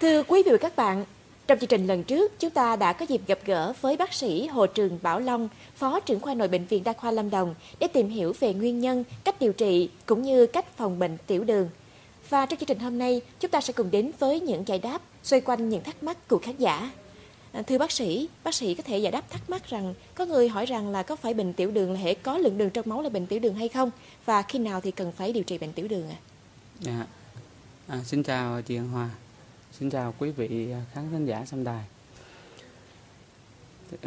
Thưa quý vị và các bạn, trong chương trình lần trước, chúng ta đã có dịp gặp gỡ với bác sĩ Hồ Trường Bảo Long, Phó trưởng khoa nội bệnh viện Đa khoa Lâm Đồng để tìm hiểu về nguyên nhân, cách điều trị cũng như cách phòng bệnh tiểu đường. Và trong chương trình hôm nay, chúng ta sẽ cùng đến với những giải đáp xoay quanh những thắc mắc của khán giả. À, thưa bác sĩ, bác sĩ có thể giải đáp thắc mắc rằng có người hỏi rằng là có phải bệnh tiểu đường là hệ có lượng đường trong máu là bệnh tiểu đường hay không và khi nào thì cần phải điều trị bệnh tiểu đường ạ? À? À, xin chào chị Hằng Hòa, Xin chào quý vị khán thính giả xem đài.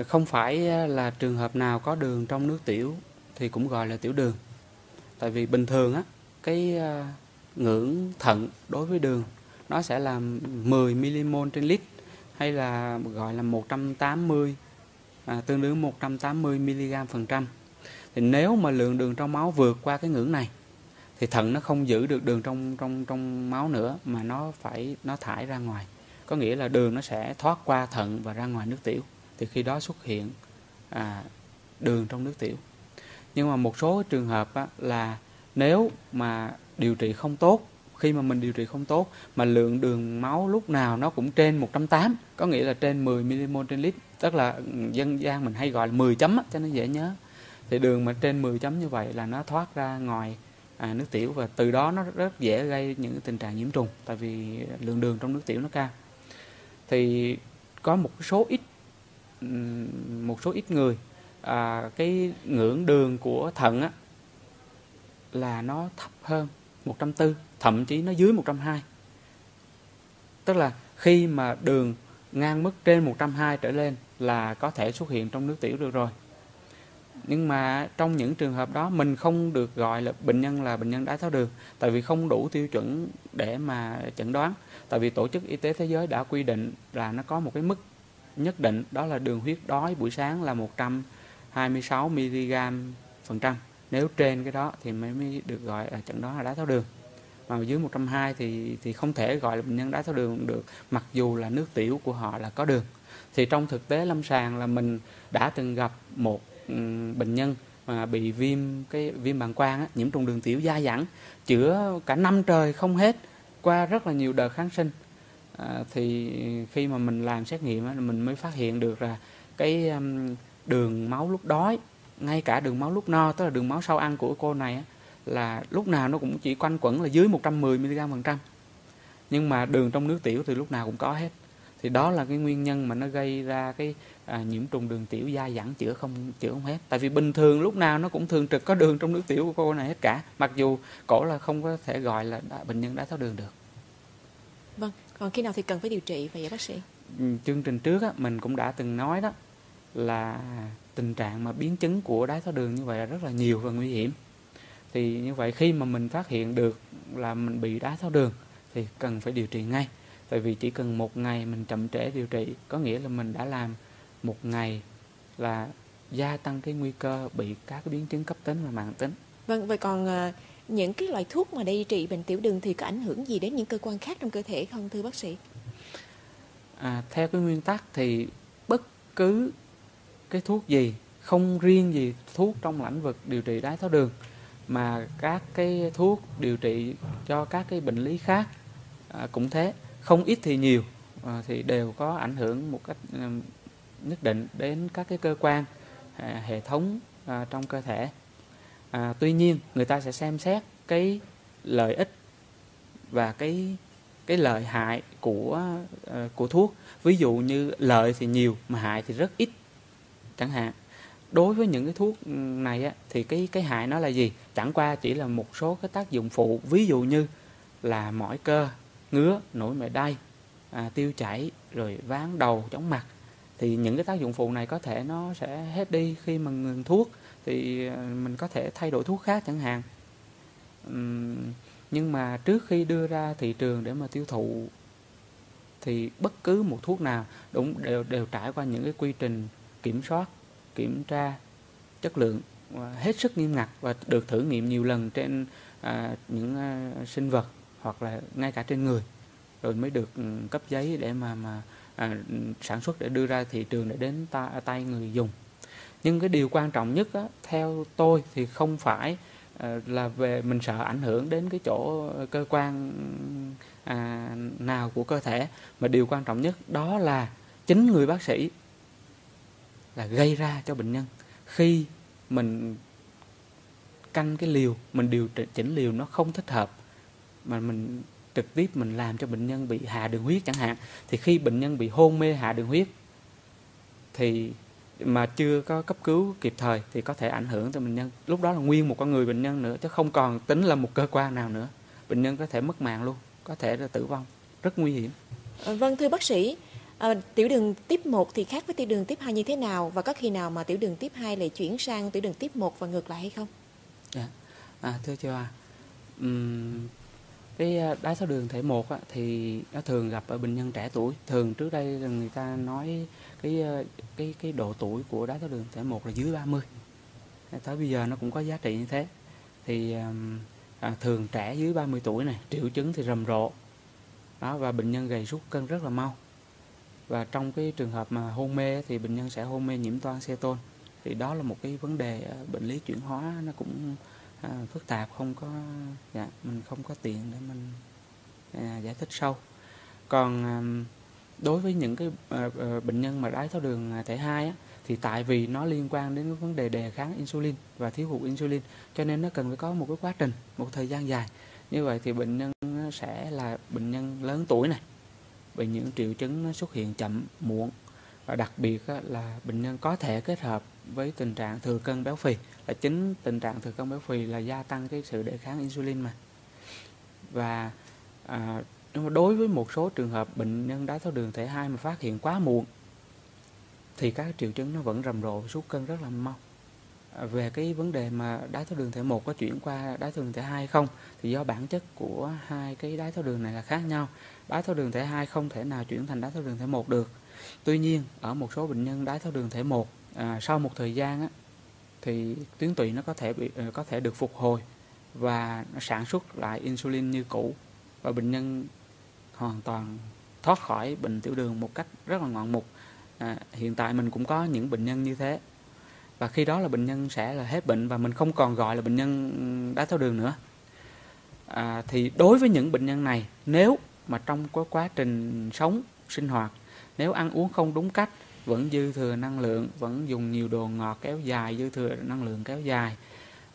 Không phải là trường hợp nào có đường trong nước tiểu thì cũng gọi là tiểu đường. Tại vì bình thường á, cái à, ngưỡng thận đối với đường. Nó sẽ là 10 mmol trên lít hay là gọi là 180 à, tương đương 180 mg phần trăm. Thì nếu mà lượng đường trong máu vượt qua cái ngưỡng này thì thận nó không giữ được đường trong trong trong máu nữa mà nó phải nó thải ra ngoài. Có nghĩa là đường nó sẽ thoát qua thận và ra ngoài nước tiểu. Thì khi đó xuất hiện à, đường trong nước tiểu. Nhưng mà một số trường hợp á, là nếu mà điều trị không tốt. Khi mà mình điều trị không tốt mà lượng đường máu lúc nào nó cũng trên 180 có nghĩa là trên 10 mmol trên lít tức là dân gian mình hay gọi là 10 chấm cho nó dễ nhớ. Thì đường mà trên 10 chấm như vậy là nó thoát ra ngoài à, nước tiểu và từ đó nó rất dễ gây những tình trạng nhiễm trùng tại vì lượng đường trong nước tiểu nó cao. Thì có một số ít một số ít người à, cái ngưỡng đường của thận á là nó thấp hơn. 140 thậm chí nó dưới 120 tức là khi mà đường ngang mức trên 120 trở lên là có thể xuất hiện trong nước tiểu được rồi. Nhưng mà trong những trường hợp đó mình không được gọi là bệnh nhân là bệnh nhân đái tháo đường, tại vì không đủ tiêu chuẩn để mà chẩn đoán. Tại vì tổ chức y tế thế giới đã quy định là nó có một cái mức nhất định, đó là đường huyết đói buổi sáng là 126 mg phần trăm nếu trên cái đó thì mới mới được gọi là chẩn đoán là đái tháo đường. Mà dưới 120 thì thì không thể gọi là bệnh nhân đái tháo đường được mặc dù là nước tiểu của họ là có đường. Thì trong thực tế lâm sàng là mình đã từng gặp một ừ, bệnh nhân mà bị viêm cái viêm bàng quang á, nhiễm trùng đường tiểu dai dẳng chữa cả năm trời không hết qua rất là nhiều đợt kháng sinh. À, thì khi mà mình làm xét nghiệm á, mình mới phát hiện được là cái um, đường máu lúc đói ngay cả đường máu lúc no tức là đường máu sau ăn của cô này là lúc nào nó cũng chỉ quanh quẩn là dưới 110 mg phần trăm. Nhưng mà đường trong nước tiểu thì lúc nào cũng có hết. Thì đó là cái nguyên nhân mà nó gây ra cái à, nhiễm trùng đường tiểu da dẳng chữa không chữa không hết. Tại vì bình thường lúc nào nó cũng thường trực có đường trong nước tiểu của cô này hết cả. Mặc dù cổ là không có thể gọi là bệnh nhân đái tháo đường được. Vâng còn khi nào thì cần phải điều trị vậy bác sĩ? Ừ, chương trình trước á, mình cũng đã từng nói đó là tình trạng mà biến chứng của đái tháo đường như vậy là rất là nhiều và nguy hiểm thì như vậy khi mà mình phát hiện được là mình bị đái tháo đường thì cần phải điều trị ngay tại vì chỉ cần một ngày mình chậm trễ điều trị có nghĩa là mình đã làm một ngày là gia tăng cái nguy cơ bị các cái biến chứng cấp tính và mạng tính. Vâng, vậy còn uh, những cái loại thuốc mà để trị bệnh tiểu đường thì có ảnh hưởng gì đến những cơ quan khác trong cơ thể không thưa bác sĩ? À, theo cái nguyên tắc thì bất cứ cái thuốc gì không riêng gì thuốc trong lĩnh vực điều trị đái tháo đường mà các cái thuốc điều trị cho các cái bệnh lý khác à, cũng thế. Không ít thì nhiều à, thì đều có ảnh hưởng một cách à, nhất định đến các cái cơ quan à, hệ thống à, trong cơ thể. À, tuy nhiên người ta sẽ xem xét cái lợi ích và cái cái lợi hại của uh, của thuốc. Ví dụ như lợi thì nhiều mà hại thì rất ít chẳng hạn. Đối với những cái thuốc ừ, này á, thì cái cái hại nó là gì? Chẳng qua chỉ là một số cái tác dụng phụ ví dụ như là mỏi cơ ngứa nổi mề đay à, tiêu chảy rồi ván đầu chóng mặt. Thì những cái tác dụng phụ này có thể nó sẽ hết đi khi mà ngừng thuốc thì ờ, mình có thể thay đổi thuốc khác chẳng hạn. Nhưng mà trước khi đưa ra thị trường để mà tiêu thụ thì bất cứ một thuốc nào đúng đều đều trải qua những cái quy trình kiểm soát kiểm tra chất lượng à, hết sức nghiêm ngặt và được thử nghiệm nhiều lần trên à, những à, sinh vật hoặc là ngay cả trên người. Rồi mới được ừ, cấp giấy để mà mà à, sản xuất để đưa ra thị trường để đến ta, tay người dùng. Nhưng cái điều quan trọng nhất á, theo tôi thì không phải à, là về mình sợ ảnh hưởng đến cái chỗ cơ quan à, nào của cơ thể mà điều quan trọng nhất đó là chính người bác sĩ là gây ra cho bệnh nhân. Khi mình canh cái liều, mình điều chỉnh liều nó không thích hợp, mà mình trực tiếp mình làm cho bệnh nhân bị hạ đường huyết chẳng hạn, thì khi bệnh nhân bị hôn mê hạ đường huyết, thì mà chưa có cấp cứu kịp thời thì có thể ảnh hưởng tới bệnh nhân. Lúc đó là nguyên một con người bệnh nhân nữa, chứ không còn tính là một cơ quan nào nữa. Bệnh nhân có thể mất mạng luôn, có thể là tử vong. Rất nguy hiểm. Vâng thưa bác sĩ à, tiểu đường tiếp 1 thì khác với tiểu đường tiếp 2 như thế nào và có khi nào mà tiểu đường tiếp 2 lại chuyển sang tiểu đường tiếp 1 và ngược lại hay không? Dạ. À, thưa chị Hoa, uhm, cái à, đái tháo đường thể 1 á, thì nó thường gặp ở bệnh nhân trẻ tuổi. Thường trước đây là người ta nói cái à, cái cái độ tuổi của đái tháo đường thể 1 là dưới 30. Tới bây giờ nó cũng có giá trị như thế. Thì à, thường trẻ dưới 30 tuổi này, triệu chứng thì rầm rộ. Đó và bệnh nhân gầy rút cân rất là mau và trong cái trường hợp mà hôn mê thì bệnh nhân sẽ hôn mê nhiễm toan ceton thì đó là một cái vấn đề ờ, bệnh lý chuyển hóa nó cũng à, phức tạp không có dạ, mình không có tiền để mình à, giải thích sâu. Còn à, đối với những cái à, à, bệnh nhân mà đái tháo đường à, thể 2 á, thì tại vì nó liên quan đến vấn đề đề kháng insulin và thiếu hụt insulin cho nên nó cần phải có một cái quá trình một thời gian dài. Như vậy thì bệnh nhân sẽ là bệnh nhân lớn tuổi này bởi những triệu chứng nó xuất hiện chậm muộn. Và đặc biệt là bệnh nhân có thể kết hợp với tình trạng thừa cân béo phì là chính tình trạng thừa cân béo phì là gia tăng cái sự đề kháng insulin mà. Và à, đối với một số trường hợp bệnh nhân đái tháo đường thể 2 mà phát hiện quá muộn thì các triệu chứng nó vẫn rầm rộ sút cân rất là mau về cái vấn đề mà đái tháo đường thể 1 có chuyển qua đái tháo đường thể 2 không thì do bản chất của hai cái đái tháo đường này là khác nhau. Đái tháo đường thể 2 không thể nào chuyển thành đái tháo đường thể 1 được. Tuy nhiên, ở một số bệnh nhân đái tháo đường thể 1 à, sau một thời gian á, thì tuyến tụy nó có thể bị ờ, có thể được phục hồi và nó sản xuất lại insulin như cũ và bệnh nhân hoàn toàn thoát khỏi bệnh tiểu đường một cách rất là ngoạn mục. À, hiện tại mình cũng có những bệnh nhân như thế và khi đó là bệnh nhân sẽ là hết bệnh và mình không còn gọi là bệnh nhân đái tháo đường nữa. À, thì đối với những bệnh nhân này nếu mà trong cái quá trình sống sinh hoạt nếu ăn uống không đúng cách vẫn dư thừa năng lượng vẫn dùng nhiều đồ ngọt kéo dài dư thừa năng lượng kéo dài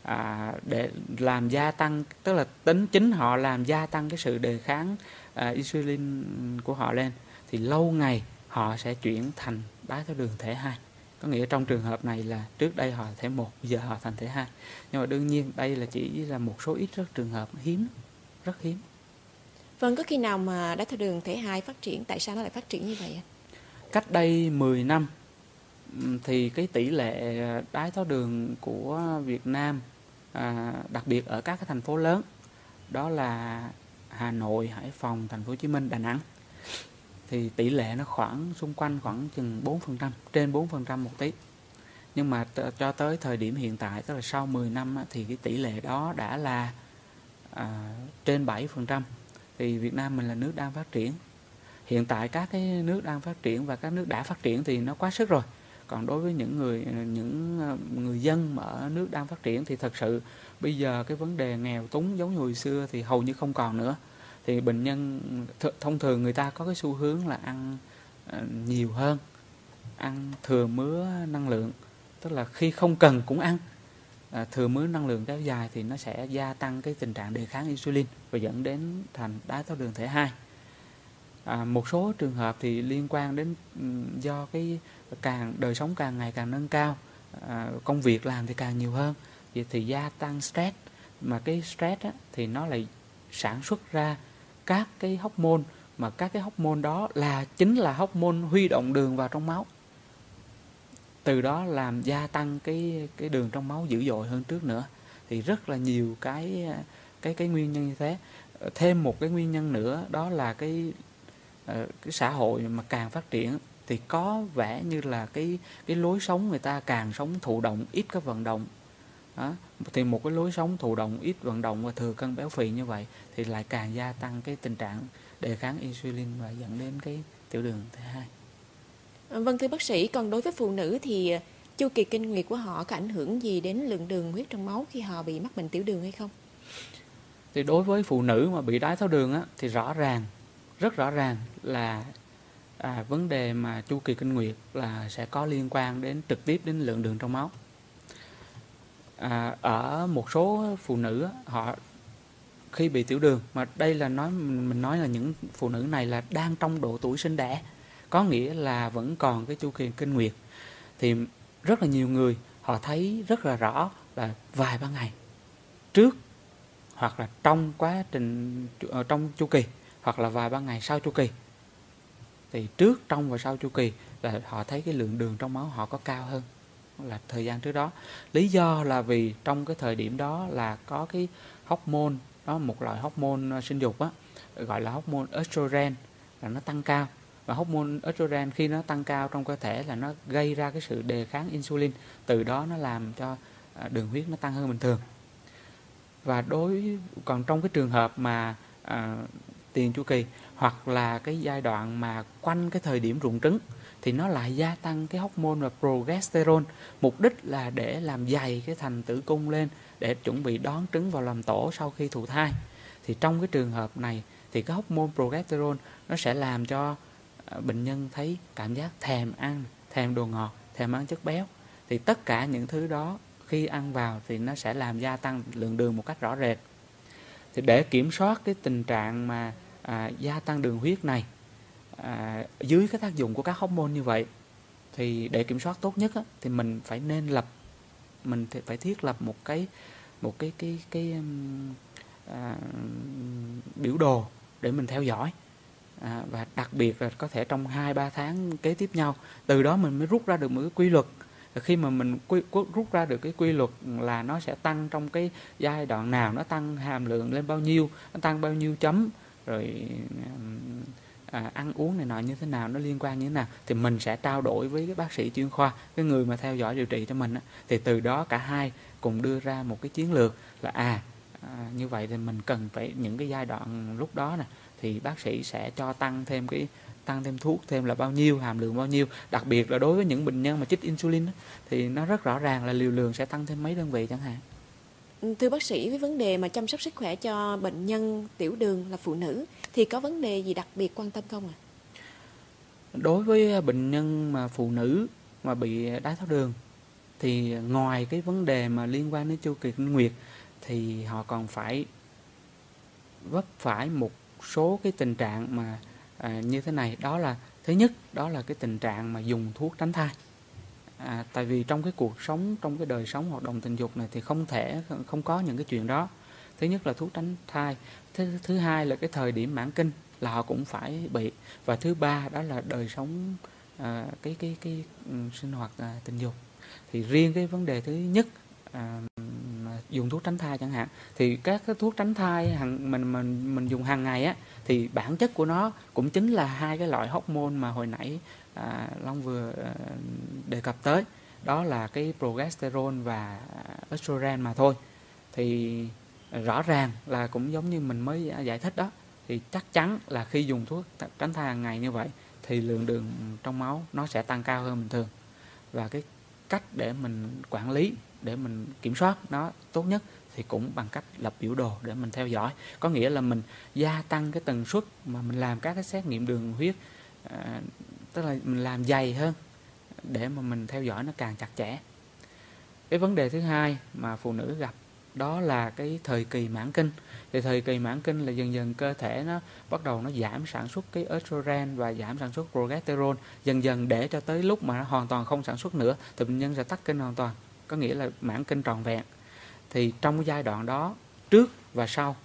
à, để làm gia tăng tức là tính chính họ làm gia tăng cái sự đề kháng à, insulin của họ lên thì lâu ngày họ sẽ chuyển thành đái tháo đường thể 2 có nghĩa trong trường hợp này là trước đây họ thể một giờ họ thành thể hai. Nhưng mà đương nhiên đây là chỉ là một số ít rất trường hợp hiếm rất hiếm. Vâng có khi nào mà đái tháo đường thể hai phát triển tại sao nó lại phát triển như vậy cách đây 10 năm thì cái tỷ lệ đái tháo đường của Việt Nam à, đặc biệt ở các cái thành phố lớn đó là Hà Nội, Hải Phòng, Thành phố Hồ Chí Minh, Đà Nẵng thì tỷ lệ nó khoảng xung quanh khoảng chừng 4%, trên 4% một tí. Nhưng mà cho tới thời điểm hiện tại, tức là sau 10 năm thì cái tỷ lệ đó đã là à, trên 7%. Thì Việt Nam mình là nước đang phát triển. Hiện tại các cái nước đang phát triển và các nước đã phát triển thì nó quá sức rồi. Còn đối với những người những ờ, người dân mà ở nước đang phát triển thì thật sự bây giờ cái vấn đề nghèo túng giống như hồi xưa thì hầu như không còn nữa thì bệnh nhân th- thông thường người ta có cái xu hướng là ăn uh, nhiều hơn ăn thừa mứa năng lượng. Tức là khi không cần cũng ăn à, thừa mứa năng lượng kéo dài thì nó sẽ gia tăng cái tình trạng đề kháng insulin và dẫn đến thành đái tháo đường thể 2 à, một số trường hợp thì liên quan đến do cái càng đời sống càng ngày càng nâng cao à, công việc làm thì càng nhiều hơn thì, thì gia tăng stress. Mà cái stress á, thì nó lại sản xuất ra các cái hormone, mà các cái hormone đó là chính là hormone huy động đường vào trong máu. Từ đó làm gia tăng cái cái đường trong máu dữ dội hơn trước nữa. Thì rất là nhiều cái cái cái nguyên nhân như thế. Thêm một cái nguyên nhân nữa, đó là cái ờ, cái xã hội mà càng phát triển thì có vẻ như là cái cái lối sống người ta càng sống thụ động, ít có vận động đó. thì một cái lối sống thụ động ít vận động và thừa cân béo phì như vậy thì lại càng gia tăng cái tình trạng đề kháng insulin và dẫn đến cái tiểu đường thứ hai Vâng thưa bác sĩ, còn đối với phụ nữ thì chu kỳ kinh nguyệt của họ có ảnh hưởng gì đến lượng đường huyết trong máu khi họ bị mắc bệnh tiểu đường hay không? thì đối với phụ nữ mà bị đái tháo đường á, thì rõ ràng rất rõ ràng là à, vấn đề mà chu kỳ kinh nguyệt là sẽ có liên quan đến trực tiếp đến lượng đường trong máu à, ở một số phụ nữ họ khi bị tiểu đường mà đây là nói mình nói là những phụ nữ này là đang trong độ tuổi sinh đẻ có nghĩa là vẫn còn cái chu kỳ kinh nguyệt. Thì rất là nhiều người họ thấy rất là rõ là vài ba ngày trước hoặc là trong quá trình ờ, trong chu kỳ hoặc là vài ba ngày sau chu kỳ. Thì trước trong và sau chu kỳ là họ thấy cái lượng đường trong máu họ có cao hơn là thời gian trước đó. Lý do là vì trong cái thời điểm đó là có cái hormone đó một loại hormone ờ, sinh dục á gọi là hormone estrogen là nó tăng cao. Và hormone estrogen khi nó tăng cao trong cơ thể là nó gây ra cái sự đề kháng insulin từ đó nó làm cho ờ, đường huyết nó tăng hơn bình thường. Và đối còn trong cái trường hợp mà à, tiền chu kỳ, hoặc là cái giai đoạn mà quanh cái thời điểm rụng trứng, thì nó lại gia tăng cái hormone và progesterone. Mục đích là để làm dày cái thành tử cung lên để chuẩn bị đón trứng vào làm tổ sau khi thụ thai. Thì trong cái trường hợp này, thì cái hormone progesterone nó sẽ làm cho ờ, bệnh nhân thấy cảm giác thèm ăn, thèm đồ ngọt, thèm ăn chất béo. Thì tất cả những thứ đó khi ăn vào thì nó sẽ làm gia tăng lượng đường một cách rõ rệt. Thì để kiểm soát cái tình trạng mà à, gia tăng đường huyết này à, dưới cái tác dụng của các hormone như vậy thì để kiểm soát tốt nhất á, thì mình phải nên lập mình phải thiết lập một cái một cái cái cái, cái à, biểu đồ để mình theo dõi. À, và đặc biệt là có thể trong 2 3 tháng kế tiếp nhau từ đó mình mới rút ra được một cái quy luật. Khi mà mình quy, rút ra được cái quy luật là nó sẽ tăng trong cái giai đoạn nào nó tăng hàm lượng lên bao nhiêu nó tăng bao nhiêu chấm rồi à, ăn uống này nọ như thế nào nó liên quan như thế nào thì mình sẽ trao đổi với cái bác sĩ chuyên khoa cái người mà theo dõi điều trị cho mình á, thì từ đó cả hai cùng đưa ra một cái chiến lược là à, à như vậy thì mình cần phải những cái giai đoạn lúc đó nè thì bác sĩ sẽ cho tăng thêm cái tăng thêm thuốc thêm là bao nhiêu hàm lượng bao nhiêu. Đặc biệt là đối với những bệnh nhân mà chích insulin đó, thì nó rất rõ ràng là liều lượng sẽ tăng thêm mấy đơn vị chẳng hạn thưa bác sĩ với vấn đề mà chăm sóc sức khỏe cho bệnh nhân tiểu đường là phụ nữ thì có vấn đề gì đặc biệt quan tâm không ạ à? đối với bệnh nhân mà phụ nữ mà bị đái tháo đường thì ngoài cái vấn đề mà liên quan đến chu kỳ kinh nguyệt thì họ còn phải vấp phải một số cái tình trạng mà à, như thế này đó là thứ nhất đó là cái tình trạng mà dùng thuốc tránh thai à, tại vì trong cái cuộc sống trong cái đời sống hoạt động tình dục này thì không thể không có những cái chuyện đó. Thứ nhất là thuốc tránh thai thứ thứ hai là cái thời điểm mãn kinh là họ cũng phải bị. Và thứ ba đó là đời sống à, cái cái cái cái sinh hoạt à, tình dục. Thì riêng cái vấn đề thứ nhất à, dùng thuốc tránh thai chẳng hạn thì các cái thuốc tránh thai hàng mình mình mình dùng hàng ngày á thì bản chất của nó cũng chính là hai cái loại hormone mà hồi nãy à, Long vừa à, đề cập tới. Đó là cái progesterone và estrogen mà thôi. Thì rõ ràng là cũng giống như mình mới giải thích đó thì chắc chắn là khi dùng thuốc tránh thai hàng ngày như vậy thì lượng đường trong máu nó sẽ tăng cao hơn bình thường. Và cái cách để mình quản lý để mình kiểm soát nó tốt nhất thì cũng bằng cách lập biểu đồ để mình theo dõi. Có nghĩa là mình gia tăng cái tần suất mà mình làm các cái xét nghiệm đường huyết à, tức là mình làm dày hơn để mà mình theo dõi nó càng chặt chẽ. Cái vấn đề thứ hai mà phụ nữ gặp đó là cái thời kỳ mãn kinh. Thì thời kỳ mãn kinh là dần dần cơ thể nó bắt đầu nó giảm sản xuất cái estrogen và giảm sản xuất progesterone dần dần để cho tới lúc mà nó hoàn toàn không sản xuất nữa thì bệnh nhân sẽ tắt kinh hoàn toàn có nghĩa là mãn kinh tròn vẹn thì trong giai đoạn đó trước và sau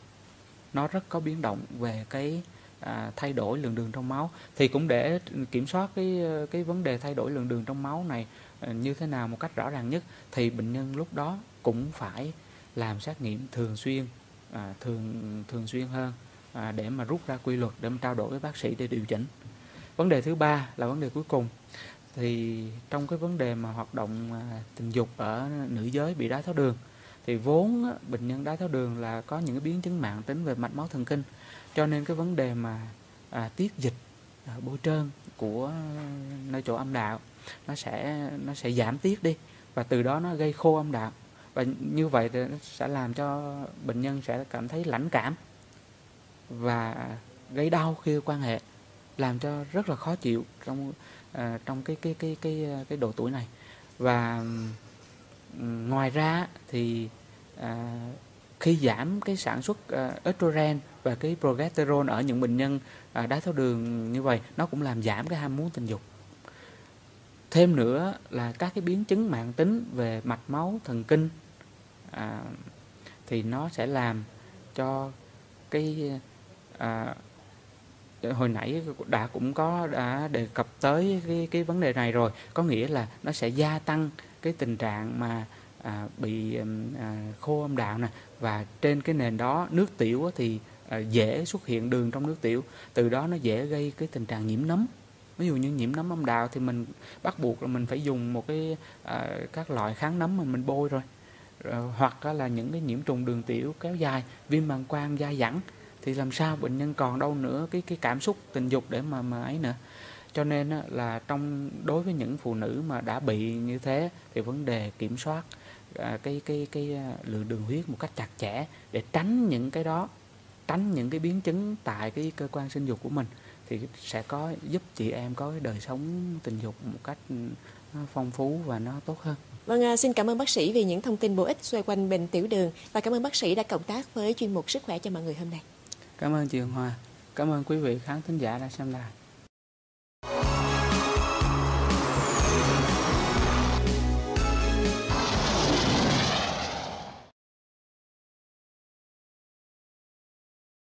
nó rất có biến động về cái à, thay đổi lượng đường trong máu. Thì cũng để kiểm soát cái cái vấn đề thay đổi lượng đường trong máu này à, như thế nào một cách rõ ràng nhất thì bệnh nhân lúc đó cũng phải làm xét nghiệm thường xuyên à, thường thường xuyên hơn à, để mà rút ra quy luật để mà trao đổi với bác sĩ để điều chỉnh. Vấn đề thứ ba là vấn đề cuối cùng thì trong cái vấn đề mà hoạt động à, tình dục ở nữ giới bị đái tháo đường thì vốn bệnh nhân đái tháo đường là có những cái biến chứng mạng tính về mạch máu thần kinh. Cho nên cái vấn đề mà à, tiết dịch à, bôi trơn của nơi chỗ âm đạo nó sẽ nó sẽ giảm tiết đi và từ đó nó gây khô âm đạo. Và như vậy thì nó sẽ làm cho bệnh nhân sẽ cảm thấy lãnh cảm và gây đau khi quan hệ làm cho rất là khó chịu trong à, trong cái cái cái cái cái độ tuổi này. Và ngoài ra thì à, khi giảm cái sản xuất à, estrogen và cái progesterone ở những bệnh nhân à, đái tháo đường như vậy nó cũng làm giảm cái ham muốn tình dục. Thêm nữa là các cái biến chứng mạng tính về mạch máu thần kinh à, thì nó sẽ làm cho cái à, hồi nãy đã cũng có đã đề cập tới cái cái vấn đề này rồi. Có nghĩa là nó sẽ gia tăng cái tình trạng mà à, bị à, khô âm đạo nè. Và trên cái nền đó nước tiểu thì à, dễ xuất hiện đường trong nước tiểu. Từ đó nó dễ gây cái tình trạng nhiễm nấm. Ví dụ như nhiễm nấm âm đạo thì mình bắt buộc là mình phải dùng một cái à, các loại kháng nấm mà mình bôi rồi. Rồi, hoặc là những cái nhiễm trùng đường tiểu kéo dài viêm bàng quang dai dẳng thì làm sao bệnh nhân còn đâu nữa cái cái cảm xúc tình dục để mà mà ấy nữa cho nên là trong đối với những phụ nữ mà đã bị như thế thì vấn đề kiểm soát à, cái cái cái à, lượng đường huyết một cách chặt chẽ để tránh những cái đó tránh những cái biến chứng tại cái cơ quan sinh dục của mình thì sẽ có giúp chị em có cái đời sống tình dục một cách ừ, phong phú và nó tốt hơn. Vâng, à, xin cảm ơn bác sĩ vì những thông tin bổ ích xoay quanh bệnh tiểu đường và cảm ơn bác sĩ đã cộng tác với chuyên mục sức khỏe cho mọi người hôm nay. Cảm ơn chị Hồng Hoa. Cảm ơn quý vị khán thính giả đã xem đài.